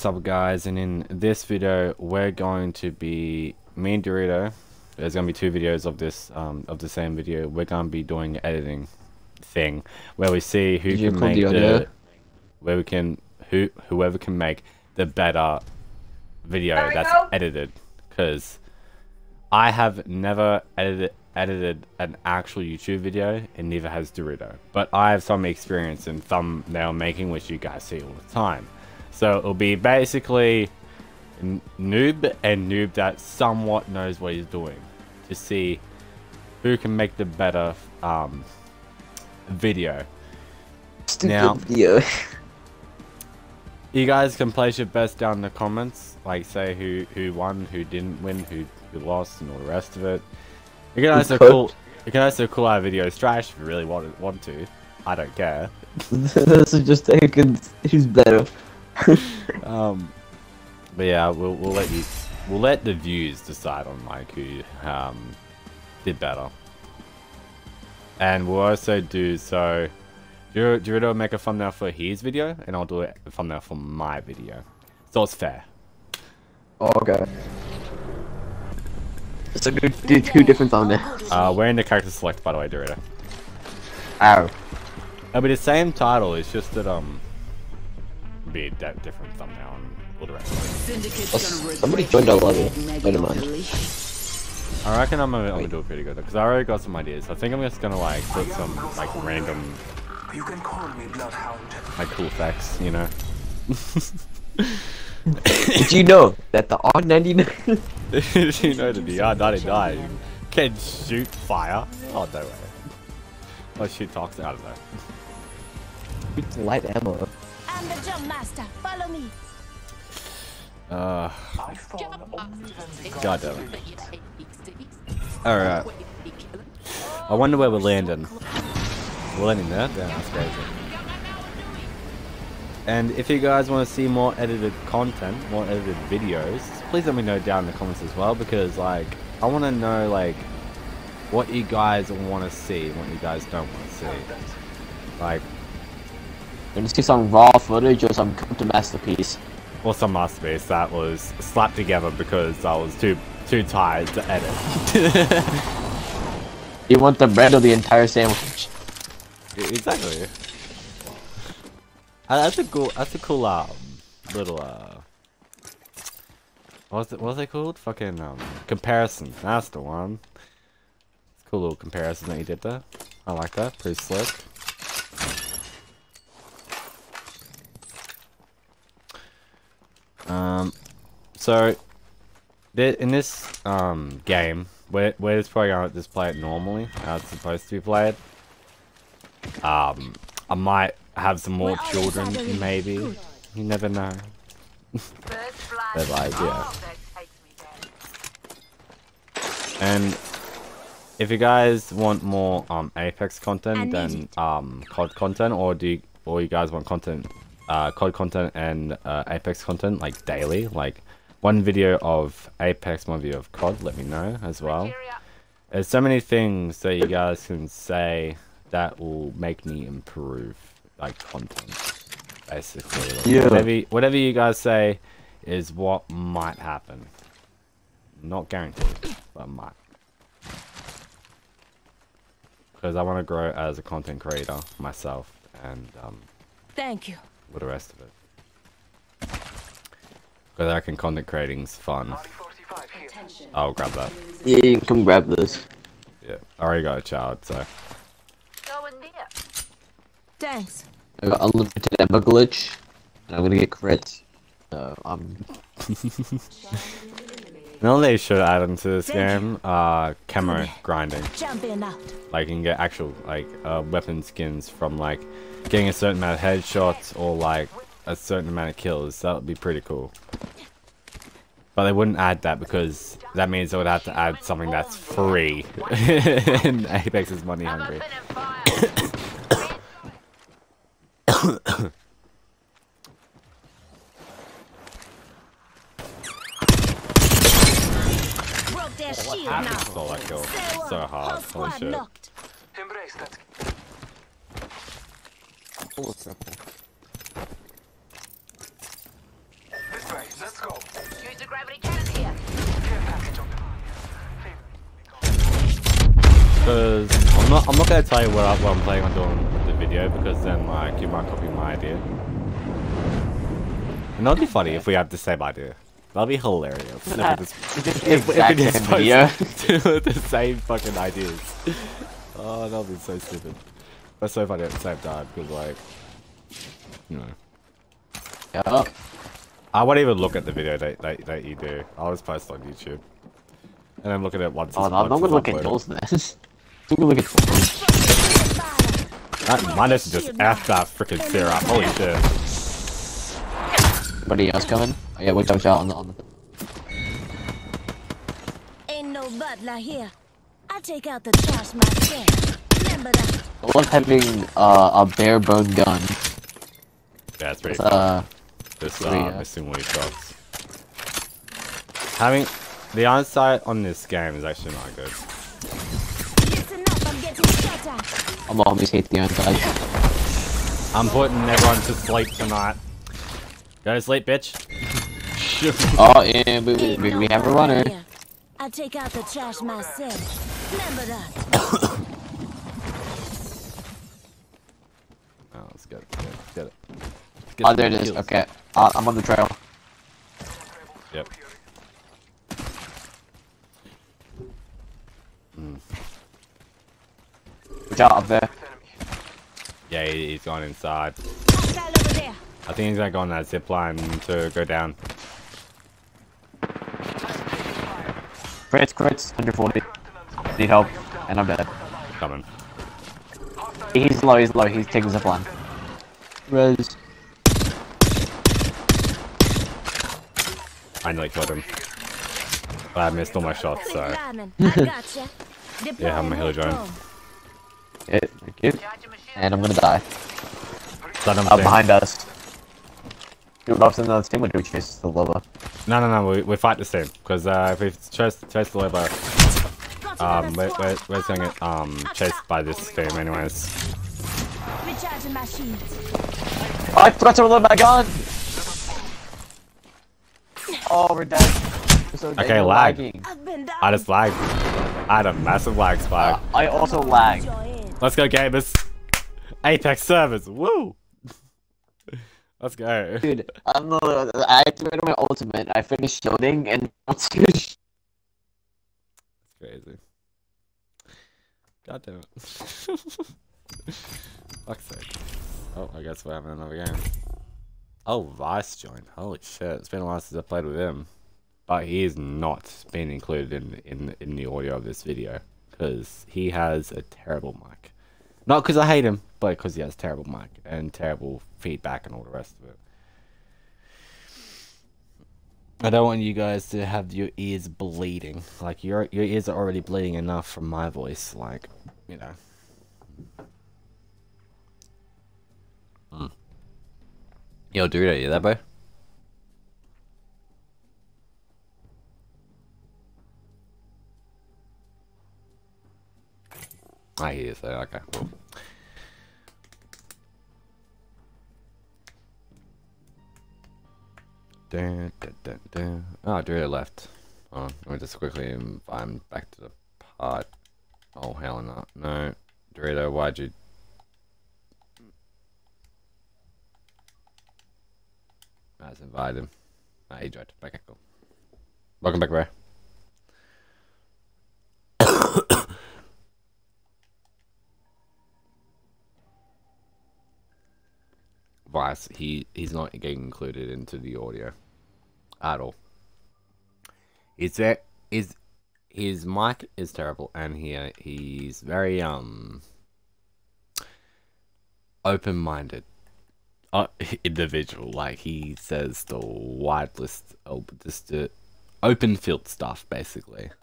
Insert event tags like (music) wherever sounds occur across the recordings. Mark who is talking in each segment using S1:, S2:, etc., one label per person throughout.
S1: What's up guys? And in this video we're going to be me and Dorito there's gonna be two videos of this um, of the same video. We're gonna be doing editing thing where we see who
S2: Did
S1: can make
S2: the
S1: the where we can who whoever can make the better video
S3: There
S1: that's
S3: go.
S1: edited. Because I have never edited edited an actual YouTube video and neither has Dorito. But I have some experience in thumbnail making which you guys see all the time so it'll be basically noob and noob that somewhat knows what he's doing to see who can make the better um, video.
S2: Stupid
S1: Now-
S2: video. (laughs)
S1: You guys can place your best down in the comments, like say who who won, who didn't win, who who lost, and all the rest of it. You can also call you can also call our videos trash if you really want want to. I don't care. (laughs)
S2: this is just who can, who's better. (laughs)
S1: Um, but yeah, we'll we'll let you we'll let the views decide on like who um did better. And we'll also do so. Dorito will make a thumbnail for his video, and I'll do a thumbnail for my video. So it's fair.
S2: Oh, okay. So do, do two different thumbnails.
S1: Uh, we're in the character select, by the way, Dorito.
S2: Ow.
S1: It'll be the same title. It's just that um, be a di- different thumbnail and all the rest. of
S2: Oh, somebody joined our lobby. Wait a minute.
S1: it. I reckon I'm gonna, I'm gonna do it pretty good because I already got some ideas. I think I'm just gonna like put some like random
S4: You can call me Bloodhound.
S1: like cool facts, you know.
S2: Did you know that the R99 (laughs)
S1: Did you know that the R99 can shoot fire? Oh no way. Oh shoot toxic. I don't know.
S2: It's light ammo?
S5: I'm the jump master. Follow me.
S1: Uh, god damn it. Alright. I wonder where we're landing. We're landing there? Damn, that's crazy. And if you guys want to see more edited content, more edited videos, please let me know down in the comments as well because like I want to know like what you guys want to see, what you guys don't want to see. Like
S2: Gonna see some raw footage or some to masterpiece.
S1: or some masterpiece that was slapped together because I was too too tired to edit. (laughs)
S2: You want the bread or the entire sandwich?
S1: Exactly. Uh, that's a cool. That's a cool um, little uh. What's it? What's it called? Fucking um comparison. That's the one. It's a cool little comparison that you did there. I like that. Pretty slick. Um, so in this um game, where where it's probably gonna just play it normally, how it's supposed to be played. Um, I might have some more children, maybe. You never know. But like, yeah. And if you guys want more um Apex content than um COD content, or do you, or you guys want content, uh, COD content and uh, Apex content like daily, like one video of Apex, one video of COD, let me know as well. There's so many things that you guys can say that will make me improve like content, basically. Like,
S2: Yeah.
S1: Whatever, whatever you guys say is what might happen. Not guaranteed, but might. Because I want to grow as a content creator myself and um,
S5: Thank you.
S1: With the rest of it. Because I reckon content creating's fun.
S4: R45.
S1: I'll grab that.
S2: Yeah, you can grab this.
S1: Yeah, I already got a child, so.
S5: Thanks.
S2: I got unlimited ammo glitch. And I'm gonna get crits. So I'm um. (laughs) (laughs)
S1: No, they should add into this game, uh, camo grinding. Like, you can get actual, like, uh, weapon skins from, like, getting a certain amount of headshots or, like, a certain amount of kills. That would be pretty cool. But they wouldn't add that because that means they would have to add something that's free. (laughs) and Apex is money hungry. (coughs) (coughs) So,
S5: so,
S1: hard. Holy shit.
S4: Embrace that. Oh,
S1: because I'm not I'm not gonna tell you what, I, what I'm playing on doing the video because then like you might copy my idea. And that'd be funny if we had the same idea. That'll be hilarious. if we just-
S2: the
S1: if, we- if we (laughs)
S2: exact
S1: just
S2: same
S1: post the same fucking ideas. Oh, that'll be so stupid. But so funny at the same time because like, you know.
S2: Yeah.
S1: I won't even look at the video that, that, that you do. I'll just post on YouTube. And then look at it once
S2: Oh,
S1: it's
S2: no, I'm not gonna look at
S1: uploaded.
S2: yours then. (laughs) I'm gonna look at yours.
S1: That, mine is just F that freaking syrup. Holy shit.
S2: Anybody else coming? Oh, yeah, we jumped out on the, on the
S5: Ain't no butler here. I take out the trash myself. Remember that.
S2: I love having uh, a bare bone gun.
S1: Yeah, it's pretty
S2: uh,
S1: This
S2: three,
S1: uh,
S2: uh,
S1: missing one shots. Having the eyesight on this game is actually not good.
S5: I'm getting shot at.
S2: I'm always hate the inside.
S1: I'm putting everyone to sleep tonight. Go to sleep, bitch.
S2: Oh, yeah, we, we, we, we have a runner.
S5: here. I take out the trash myself. Remember that. (coughs)
S1: oh, let's get it. Get it. Get it. Get
S2: Oh, there it is.
S1: Kills.
S2: Okay. Uh, I'm on the trail.
S1: Yep.
S2: Watch out up there.
S1: Yeah, he, he's gone inside.
S5: Hostile over there.
S1: I think he's gonna go on that zip line to go down.
S2: Crits, crits, 140. Need help. And I'm dead.
S1: Coming.
S2: He's low, he's low, he's taking zip line. Res.
S1: I nearly killed him. But I missed all my shots, so.
S5: Lineman, I gotcha.
S1: Yeah, I'm a healer
S5: Deploying
S1: drone.
S2: Yeah, thank you. And I'm gonna die.
S1: Saddam
S2: Up
S1: uh,
S2: behind us. Do we in the team or do we chase the lover?
S1: No, no, no, we, we fight the same. Because uh, if we chase, chase the lever,
S5: Got
S1: um,
S5: another
S1: we're, we're, we're gonna get um, chased by this team anyways.
S5: Recharging my shields.
S2: I forgot to reload my gun! Oh, we're dead. We're so dead,
S1: Okay, lag.
S2: lagging.
S5: I've been down.
S1: I just lagged. I had a massive lag spike.
S2: Uh, I also lag.
S1: Let's go, gamers. Apex servers. Woo! Let's go.
S2: Dude, I'm the, I activated my ultimate, I finished shielding, and (laughs)
S1: It's crazy. God damn it. (laughs) Fuck's sake. Oh, I guess we're having another game. Oh, Vice joined. Holy shit. It's been a while since I played with him. But he is not being included in, in, in the audio of this video. Because he has a terrible mic. Not because I hate him, but because he has terrible mic and terrible feedback and all the rest of it. I don't want you guys to have your ears bleeding. Like your your ears are already bleeding enough from my voice. Like, you know. Mm. Yo, Dorito, you there, bro? I hear you say, okay, cool. Dun, dun, dun, dun. Oh, left. Oh, let me just quickly invite him back to the pod. Oh, hell no. No. Dorito, why'd you... I just invited him. Ah, he joined. Okay, cool. Welcome back, bro. Vice, he he's not getting included into the audio at all. Is that is his mic is terrible and he he's very um open minded uh, (laughs) individual. Like he says the widest, oh, just the open field stuff, basically. (laughs)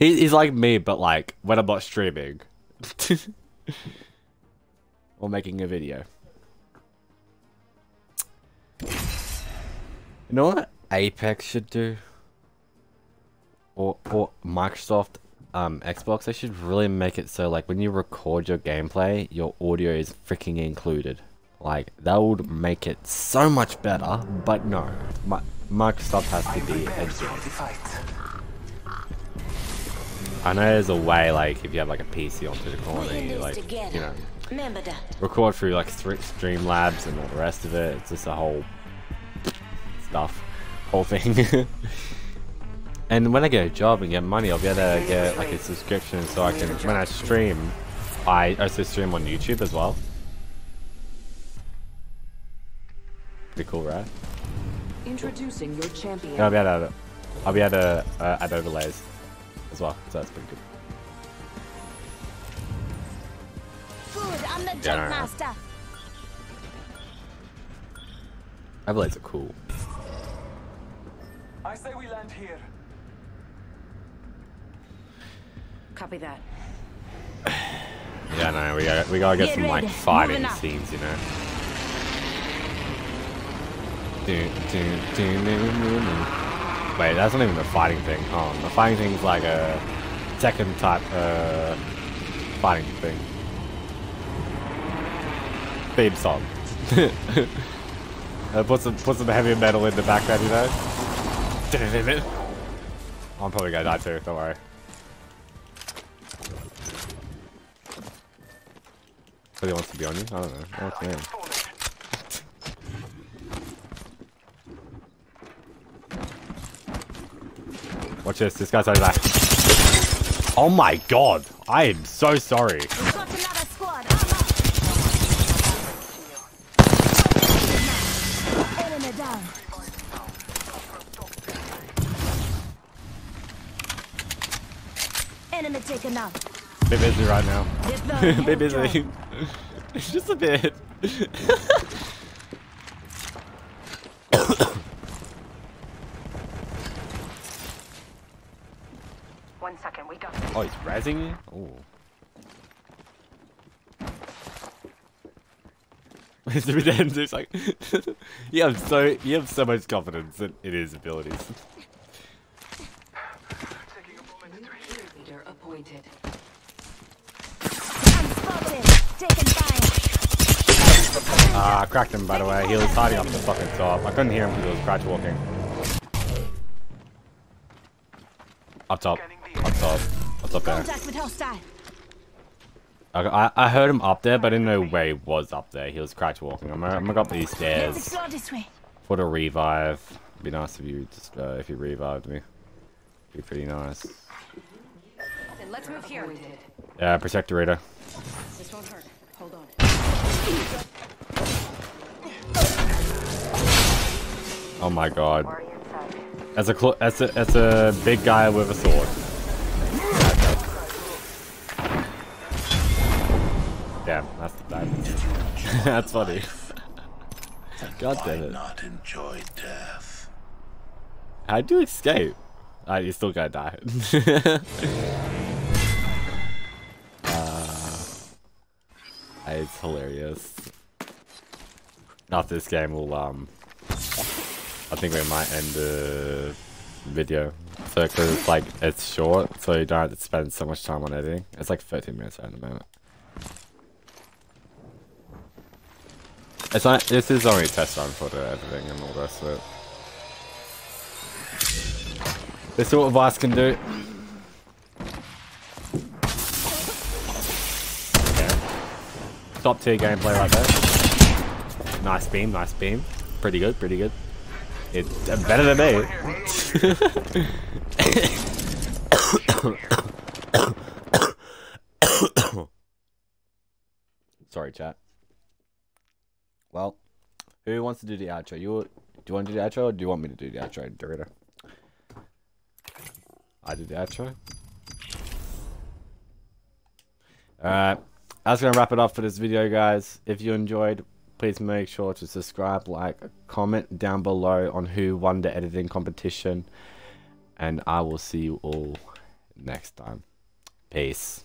S1: He, he's like me, but like when I'm not streaming (laughs) or making a video. You know what Apex should do? Or or Microsoft um Xbox, they should really make it so like when you record your gameplay, your audio is freaking included. Like that would make it so much better, but no. Mi- Microsoft has to be edgy.
S4: For the fight.
S1: I know there's a way, like, if you have like a PC onto the corner, you like, you know, record through like Str- Streamlabs and all the rest of it. It's just a whole stuff, whole thing. (laughs) and when I get a job and get money, I'll be able to get like a subscription so I can, when I stream, I also stream on YouTube as well. Pretty cool, right?
S3: Introducing your champion.
S1: And I'll be able to, I'll be able to uh, add overlays as well, so that's pretty good.
S5: Good, I'm the
S1: Yeah,
S5: master.
S1: Overlays are cool.
S4: I say we land here.
S3: Copy that.
S1: Yeah, no, we gotta, we gotta get
S5: Get
S1: some like fighting scenes, you know. Dun, dun, dun, dun, dun, dun. Wait, that's not even a fighting thing. Oh, the fighting thing's like a second type uh, fighting thing. Theme song. (laughs) uh, put some put some heavy metal in the background, you know. I'm probably gonna die too. Don't worry. Somebody wants to be on you? I don't know. Watch this. This guy's over there. Oh my god. I am so sorry.
S5: We've got another squad. Enemy down. Enemy taken out.
S1: Bit busy right now. Bit (laughs) busy. (laughs) Just a bit. (laughs)
S3: One second, we got
S1: Oh, he's razzing you? Oh. (laughs) It's a bit end. It's like (laughs) you have so you have so much confidence in, in his abilities.
S4: Taking a moment to heal.
S3: leader appointed.
S5: I'm spotted. Taken fire.
S1: Ah, I cracked him by the way. He was hiding up the fucking top. I couldn't hear him because he was crouch walking. Up top. Up top. Up there.
S5: Contact with hostile.
S1: I, I, I heard him up there, but I didn't know where he was up there. He was crouch walking. I'm gonna, I'm gonna go up these stairs
S5: explore this way.
S1: for the revive. It'd be nice if you just uh, if you revived me. Be pretty nice.
S3: Then let's move here.
S1: Yeah, protect the reader.
S3: This won't hurt. Hold on.
S1: Oh my god. As a cl as a as a big guy with a sword. Damn, that's that. (laughs) that's funny. God damn it.
S6: not enjoy death?
S1: How'd you escape? Ah, you still gotta die. (laughs) uh, it's hilarious. After this game, we'll um, I think we might end the video. So, cause it's like it's short, so you don't have to spend so much time on editing. It's like 13 minutes at the moment. It's. This is only test run for the editing and all that it. This is what Vice can do. Okay. Top tier gameplay right there. Nice beam, nice beam. Pretty good, pretty good. It's uh, better than me. (coughs) (coughs) (coughs) Sorry, chat. Who wants to do the outro? You do you want to do the outro, or do you want me to do the outro, Dorito? I did the outro. Alright, that's gonna wrap it up for this video, guys. If you enjoyed, please make sure to subscribe, like, comment down below on who won the editing competition, and I will see you all next time. Peace.